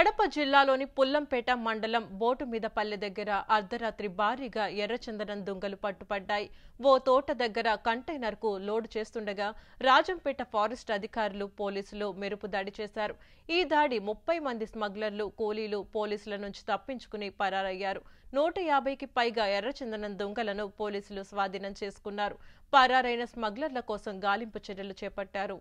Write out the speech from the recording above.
కడప జిల్లాలోని పుల్లంపేట మండలం బోటు మీదపల్లె దగ్గర అర్ధరాత్రి భారీగా ఎర్రచందనం దుంగలు పట్టుపడ్డాయి. ఓ తోట దగ్గర కంటైనర్కు లోడ్ చేస్తుండగా రాజంపేట ఫారెస్ట్ అధికారులు పోలీసులు మెరుపు దాడి చేశారు. ఈ దాడి ముప్పై మంది స్మగ్లర్లు కూలీలు పోలీసుల నుంచి తప్పించుకుని పరారయ్యారు. నూట యాభైకి పైగా ఎర్రచందనం దుంగలను పోలీసులు స్వాధీనం చేసుకున్నారు. పరారైన స్మగ్లర్ల కోసం గాలింపు చర్యలు చేపట్టారు.